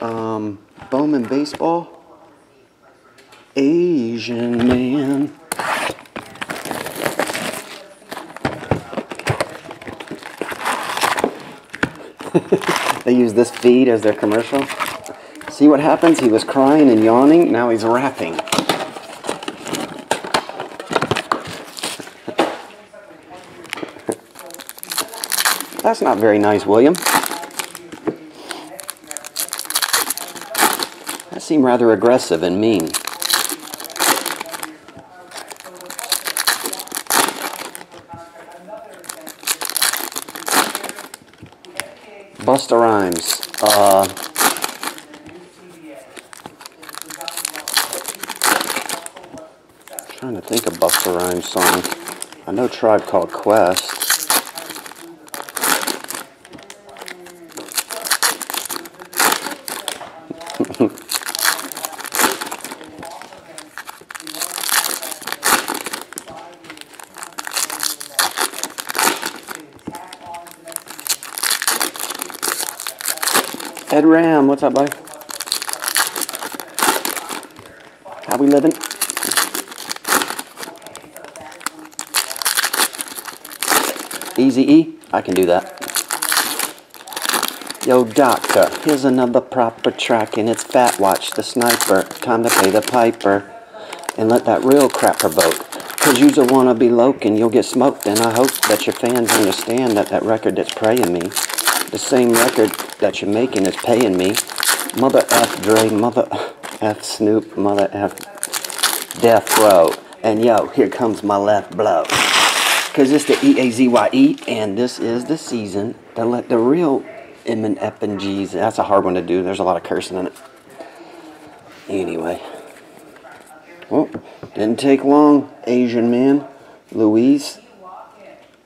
Um, Bowman Baseball. Asian Man. they use this feed as their commercial. See what happens? He was crying and yawning. Now he's rapping. That's not very nice, William. Seemed rather aggressive and mean. Busta Rhymes. Uh, trying to think of Busta Rhymes song. I know Tribe Called Quest. Ed Ram, what's up, buddy? How we living? Easy E, I can do that. Yo, doctor, here's another proper track, and it's Fat Watch the Sniper. Time to pay the piper and let that real crap provoke. Cause you's a wanna be loke and you'll get smoked, and I hope that your fans understand that that record that's praying me, the same record that you're making is paying me. Mother F Dre, mother F Snoop, mother F Death Row. And yo, here comes my left blow. Cause it's the E-A-Z-Y-E, and this is the season to let the real M and F and G's, that's a hard one to do, there's a lot of cursing in it. Anyway. Well, didn't take long, Asian man. Luis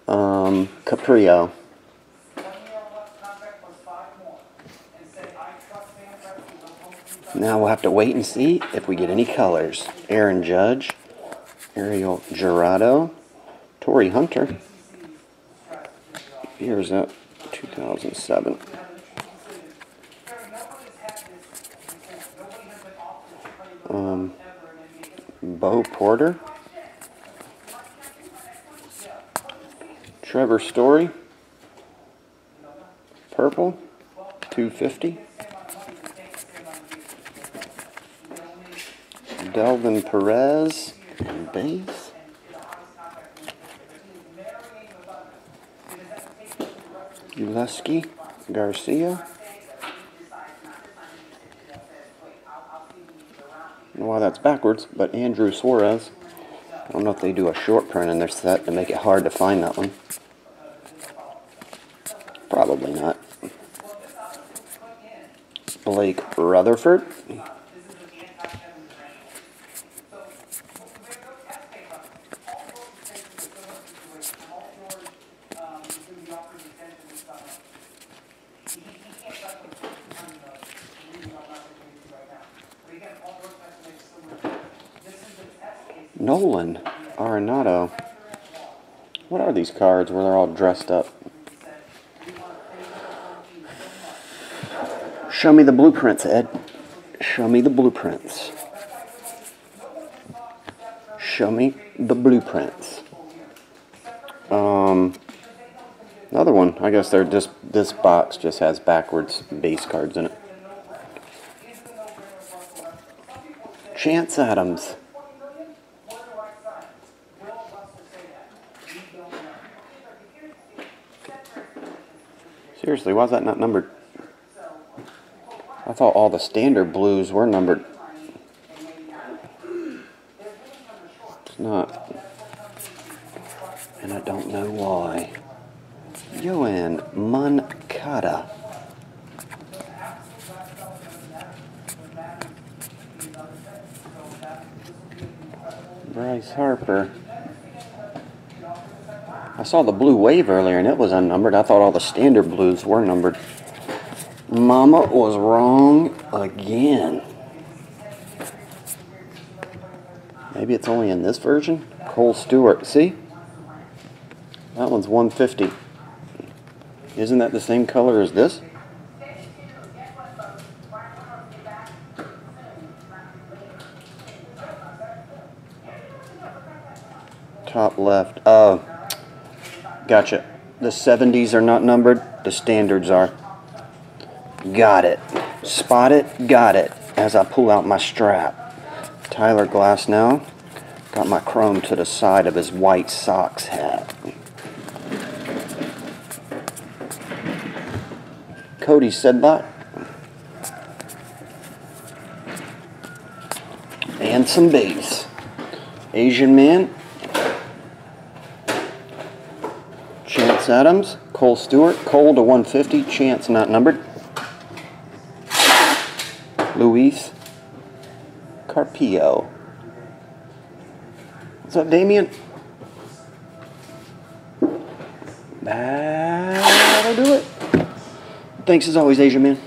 um, Carpio. Now we'll have to wait and see if we get any colors. Aaron Judge, Ariel Gerardo, Tori Hunter. Here's a 2007. Um, Bo Porter. Trevor Story. Purple. 250. Delvin Perez and base. Uleski Garcia. Why that's backwards, but Andrew Suarez. I don't know if they do a short print in their set to make it hard to find that one. Probably not. Blake Rutherford. Nolan Arenado. What are these cards where they're all dressed up? Show me the blueprints, Ed. Show me the blueprints. Show me the blueprints. Um, another one. I guess they're just this box just has backwards base cards in it. Chance Adams. Seriously, why is that not numbered? I thought all the standard blues were numbered. It's not. And I don't know why. Yoan Moncada. Bryce Harper. I saw the blue wave earlier and it was unnumbered. I thought all the standard blues were numbered. Mama was wrong again. Maybe it's only in this version. Kohl Stewart, see? That one's 150. Isn't that the same color as this? Top left. Oh. Uh, gotcha. The 70s are not numbered, the standards are. Got it. Spot it, got it. As I pull out my strap. Tyler Glasnow. Got my chrome to the side of his white socks hat. Cody said that. And some bass. Asian Man. Adams. Kohl Stewart. Kohl to 150. Chance not numbered. Luis Carpio. What's up, Damien? That'll do it. Thanks as always, Asian Man.